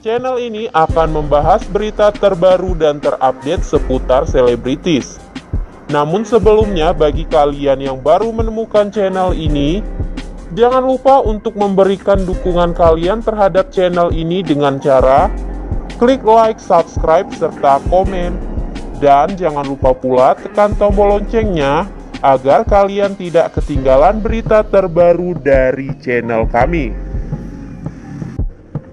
Channel ini akan membahas berita terbaru dan terupdate seputar selebritis. Namun sebelumnya bagi kalian yang baru menemukan channel ini, jangan lupa untuk memberikan dukungan kalian terhadap channel ini dengan cara klik like, subscribe, serta komen. Dan jangan lupa pula tekan tombol loncengnya agar kalian tidak ketinggalan berita terbaru dari channel kami.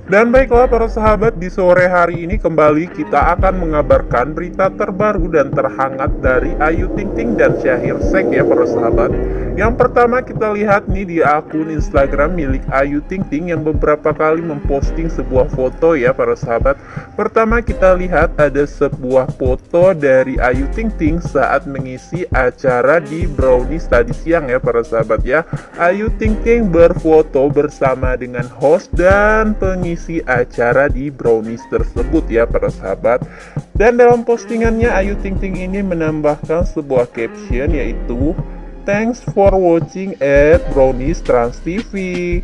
Dan baiklah para sahabat, di sore hari ini kembali kita akan mengabarkan berita terbaru dan terhangat dari Ayu Ting Ting dan Syahir Sek ya para sahabat. Yang pertama kita lihat nih di akun Instagram milik Ayu Ting Ting yang beberapa kali memposting sebuah foto ya para sahabat. Pertama kita lihat ada sebuah foto dari Ayu Ting Ting saat mengisi acara di Brownies tadi siang ya para sahabat ya. Ayu Ting Ting berfoto bersama dengan host dan pengisi mengisi acara di Brownies tersebut ya para sahabat. Dan dalam postingannya Ayu Ting Ting ini menambahkan sebuah caption yaitu Thanks for watching at Brownies Trans TV.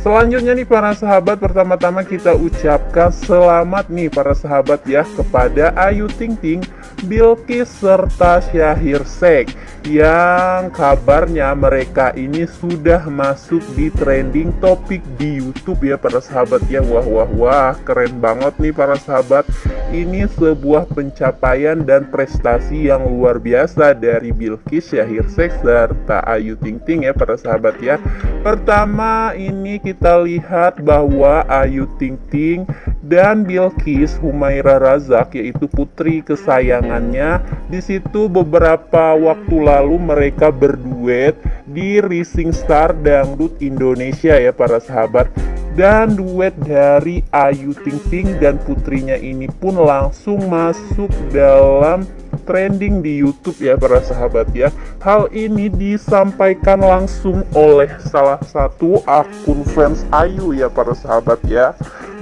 Selanjutnya nih para sahabat, pertama-tama kita ucapkan selamat nih para sahabat ya kepada Ayu Ting Ting, Bilkis serta Syahir Sek yang kabarnya mereka ini sudah masuk di trending topik di YouTube ya para sahabat ya. Wah wah wah, keren banget nih para sahabat. Ini sebuah pencapaian dan prestasi yang luar biasa dari Bilkis, Syahir Sek serta Ayu Ting Ting ya para sahabat ya. Pertama ini kita lihat bahwa Ayu Ting Ting dan Bilkis Humaira Razak yaitu putri kesayangannya di situ beberapa waktu lalu mereka berduet di Rising Star Dangdut Indonesia ya para sahabat. Dan duet dari Ayu Ting Ting dan putrinya ini pun langsung masuk dalam trending di YouTube ya para sahabat ya. Hal ini disampaikan langsung oleh salah satu akun fans Ayu ya para sahabat ya.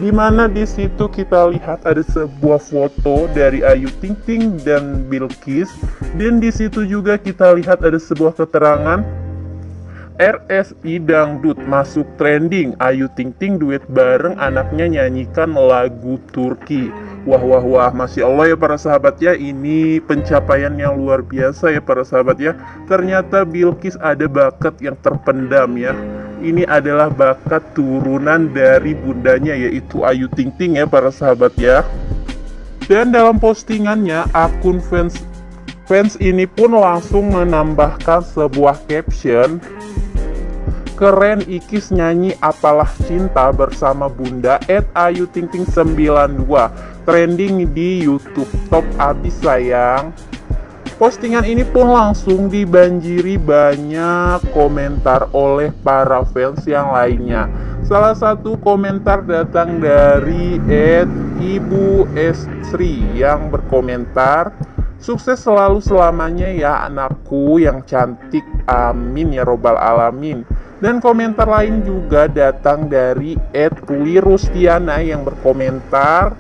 Di mana di situ kita lihat ada sebuah foto dari Ayu Ting Ting dan Bilkis dan di situ juga kita lihat ada sebuah keterangan RSI Dangdut masuk trending Ayu Ting Ting duet bareng anaknya nyanyikan lagu Turki Wah wah wah Masya Allah ya para sahabat ya. Ini pencapaian yang luar biasa ya para sahabat ya. Ternyata Bilkis ada bakat yang terpendam ya. Ini adalah bakat turunan dari bundanya yaitu Ayu Ting Ting ya para sahabat ya. Dan dalam postingannya akun fans fans ini pun langsung menambahkan sebuah caption Keren Ikis nyanyi Apalah Cinta bersama Bunda. Ed Ayu Ting Ting 92 Trending di Youtube. Top abis sayang. Postingan ini pun langsung dibanjiri banyak komentar oleh para fans yang lainnya. Salah satu komentar datang dari Ed Ibu Estri yang berkomentar Sukses selalu selamanya ya anakku yang cantik. Amin ya robbal alamin dan komentar lain juga datang dari Ed Rustiana yang berkomentar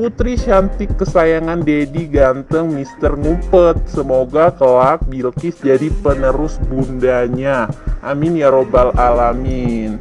Putri cantik kesayangan Dedi ganteng Mister Ngumpet. Semoga kelak Bilkis jadi penerus bundanya. Amin ya robbal alamin.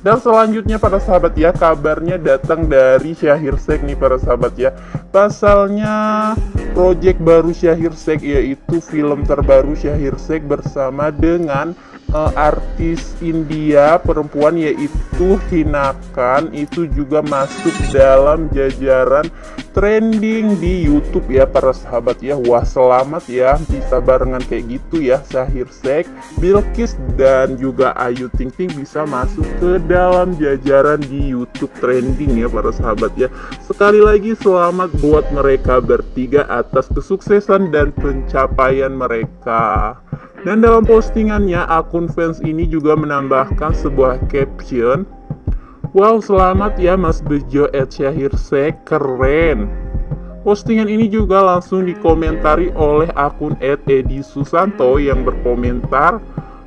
Dan selanjutnya para sahabat ya kabarnya datang dari Syahir Sek nih para sahabat ya. Pasalnya project baru Syahir Sek yaitu film terbaru Syahir Sek bersama dengan uh, artis India perempuan yaitu Hinakan itu juga masuk dalam jajaran trending di YouTube ya para sahabat ya. Wah, selamat ya bisa barengan kayak gitu ya Sahir Sek, Bilkis dan juga Ayu Ting Ting bisa masuk ke dalam jajaran di YouTube trending ya para sahabat ya. Sekali lagi selamat buat mereka bertiga atas kesuksesan dan pencapaian mereka. Dan dalam postingannya, akun fans ini juga menambahkan sebuah caption Wow, selamat ya Mas Bejo Ed Syahir Sek, keren. Postingan ini juga langsung dikomentari oleh akun Ed Edi Susanto yang berkomentar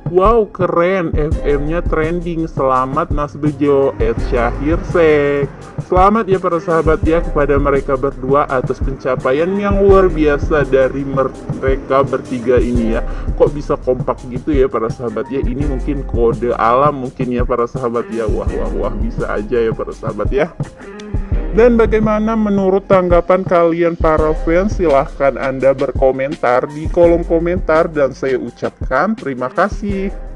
Wow keren, FM-nya trending. Selamat Mas Bejo, Ed Syahir Sek. Selamat ya para sahabat ya kepada mereka berdua atas pencapaian yang luar biasa dari mereka bertiga ini ya. Kok bisa kompak gitu ya para sahabat ya? Ini mungkin kode alam mungkin ya para sahabat ya. Wah wah wah bisa aja ya para sahabat ya. Dan bagaimana menurut tanggapan kalian para fans? Silahkan Anda berkomentar di kolom komentar dan saya ucapkan terima kasih.